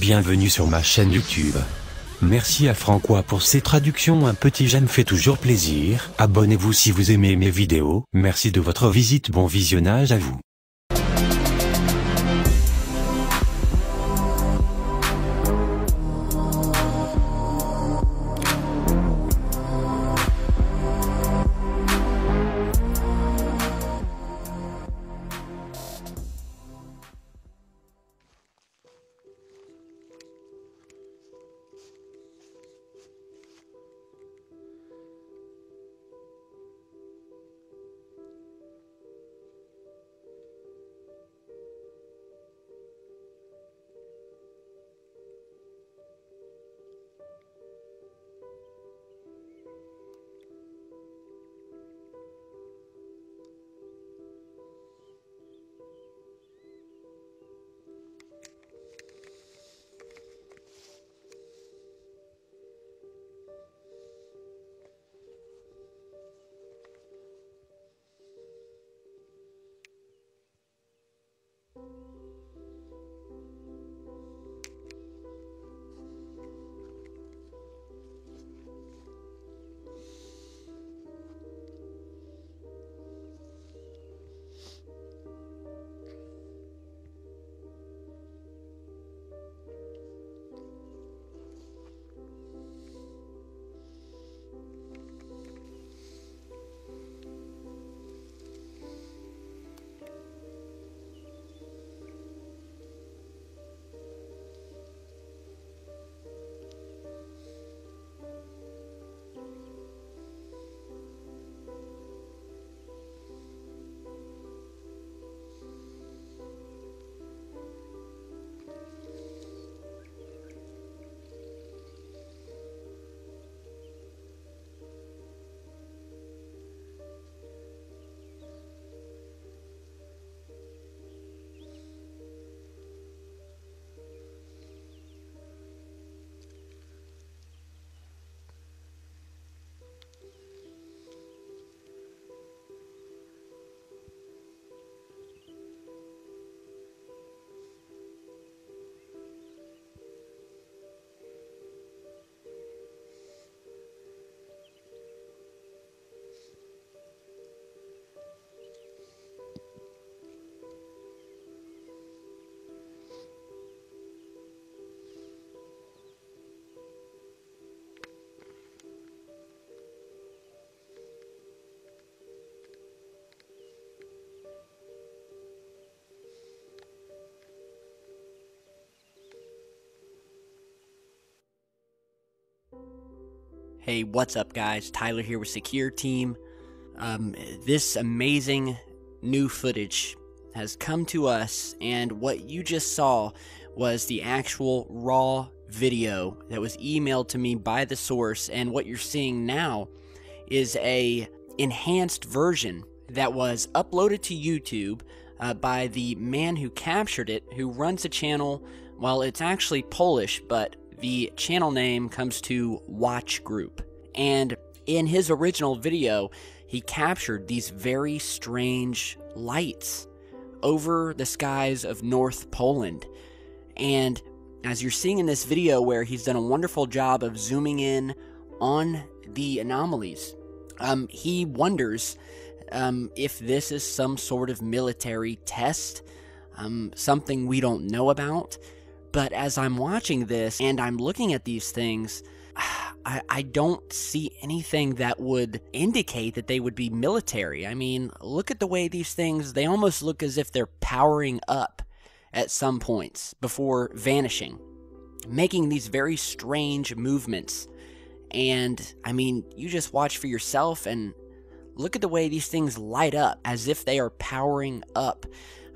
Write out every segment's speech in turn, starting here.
Bienvenue sur ma chaîne YouTube. Merci à Francois pour ses traductions, un petit j'aime fait toujours plaisir. Abonnez-vous si vous aimez mes vidéos. Merci de votre visite, bon visionnage à vous. Hey, what's up, guys? Tyler here with Secure Team. Um, this amazing new footage has come to us, and what you just saw was the actual raw video that was emailed to me by the source. And what you're seeing now is a enhanced version that was uploaded to YouTube uh, by the man who captured it, who runs a channel. Well, it's actually Polish, but the channel name comes to Watch Group. And in his original video, he captured these very strange lights over the skies of North Poland. And as you're seeing in this video, where he's done a wonderful job of zooming in on the anomalies, um, he wonders um, if this is some sort of military test, um, something we don't know about. But as I'm watching this and I'm looking at these things, I, I don't see anything that would indicate that they would be military. I mean, look at the way these things, they almost look as if they're powering up at some points before vanishing, making these very strange movements. And I mean, you just watch for yourself and look at the way these things light up as if they are powering up,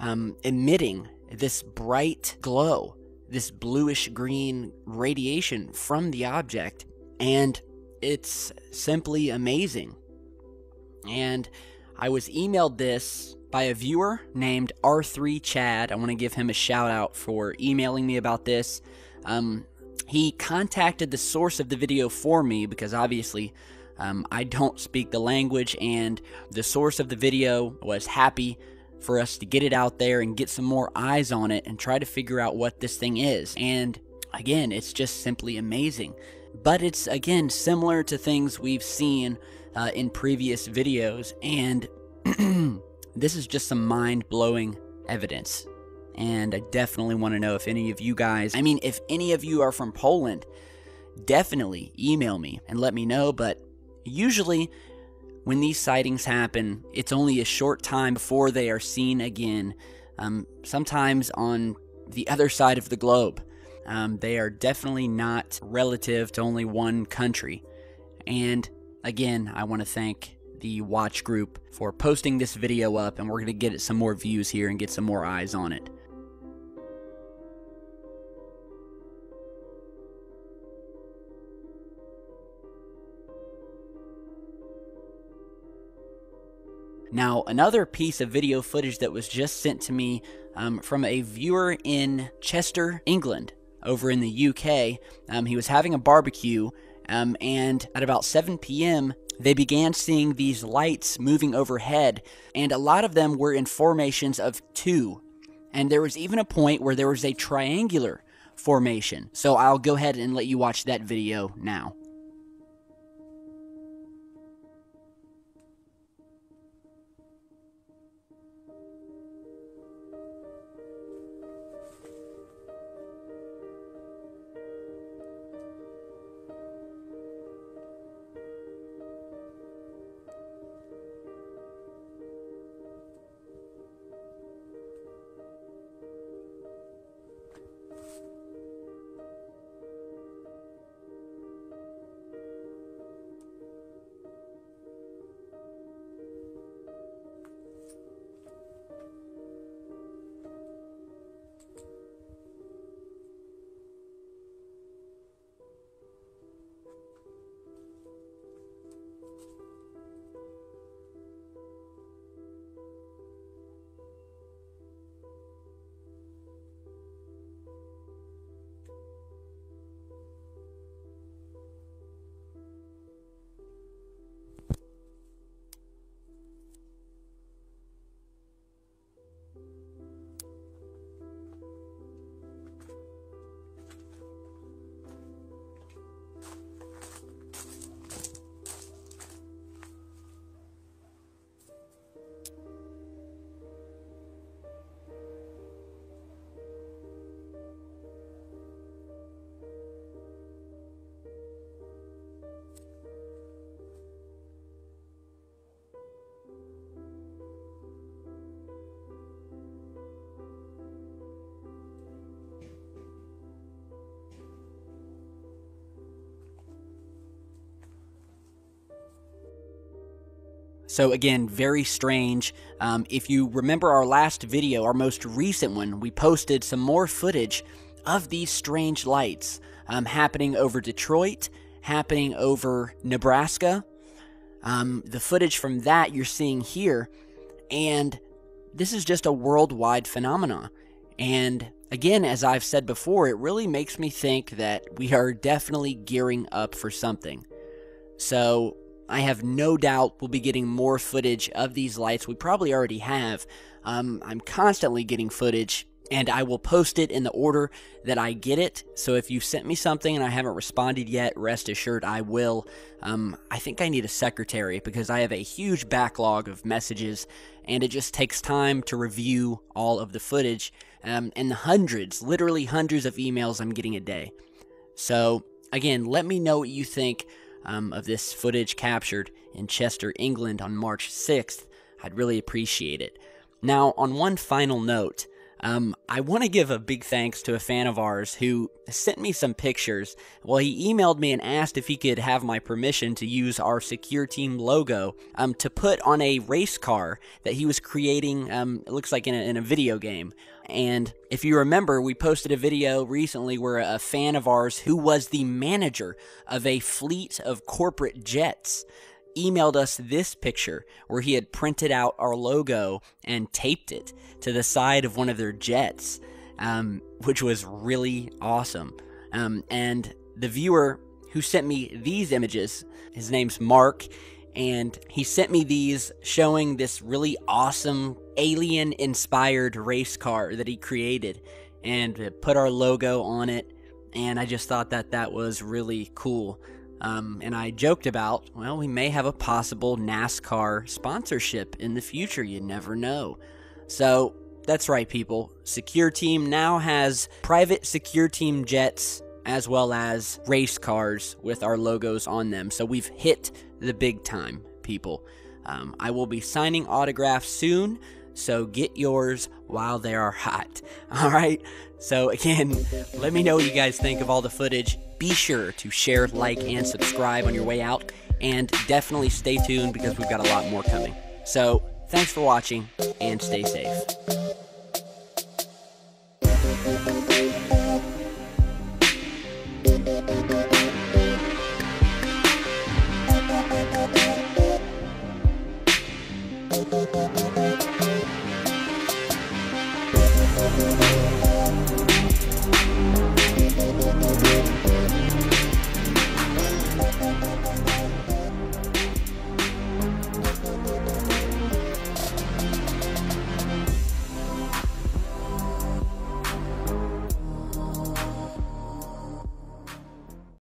um, emitting this bright glow this bluish green radiation from the object, and it's simply amazing. And I was emailed this by a viewer named R3 Chad. I want to give him a shout out for emailing me about this. Um, he contacted the source of the video for me because obviously um, I don't speak the language, and the source of the video was happy for us to get it out there and get some more eyes on it and try to figure out what this thing is. And again, it's just simply amazing. But it's again similar to things we've seen uh, in previous videos, and this is just some mind blowing evidence. And I definitely want to know if any of you guys, I mean, if any of you are from Poland, definitely email me and let me know. But usually, when these sightings happen, it's only a short time before they are seen again, um, sometimes on the other side of the globe. Um, they are definitely not relative to only one country. And again, I want to thank the watch group for posting this video up, and we're going to get it some more views here and get some more eyes on it. Now, another piece of video footage that was just sent to me um, from a viewer in Chester, England, over in the UK. Um, he was having a barbecue, um, and at about 7 p.m., they began seeing these lights moving overhead, and a lot of them were in formations of two. And there was even a point where there was a triangular formation. So I'll go ahead and let you watch that video now. So, again, very strange. Um, if you remember our last video, our most recent one, we posted some more footage of these strange lights um, happening over Detroit, happening over Nebraska. Um, the footage from that you're seeing here. And this is just a worldwide phenomenon. And again, as I've said before, it really makes me think that we are definitely gearing up for something. So, I have no doubt we'll be getting more footage of these lights. We probably already have. Um, I'm constantly getting footage, and I will post it in the order that I get it. So if you sent me something and I haven't responded yet, rest assured I will. Um, I think I need a secretary because I have a huge backlog of messages, and it just takes time to review all of the footage um, and the hundreds, literally hundreds of emails I'm getting a day. So again, let me know what you think um, of this footage captured in Chester, England on March 6th, I'd really appreciate it. Now, on one final note, um, I want to give a big thanks to a fan of ours who sent me some pictures. Well, he emailed me and asked if he could have my permission to use our Secure Team logo um, to put on a race car that he was creating, um, it looks like in a, in a video game. And if you remember, we posted a video recently where a fan of ours who was the manager of a fleet of corporate jets emailed us this picture where he had printed out our logo and taped it to the side of one of their jets, um, which was really awesome. Um, and the viewer who sent me these images, his name's Mark, and he sent me these showing this really awesome alien inspired race car that he created and put our logo on it. And I just thought that that was really cool. Um, and I joked about, well, we may have a possible NASCAR sponsorship in the future. You never know. So that's right, people. Secure Team now has private Secure Team jets as well as race cars with our logos on them. So we've hit the big time, people. Um, I will be signing autographs soon, so get yours while they are hot. All right. So again, let me know what you guys think of all the footage. Be sure to share, like, and subscribe on your way out. And definitely stay tuned because we've got a lot more coming. So, thanks for watching and stay safe.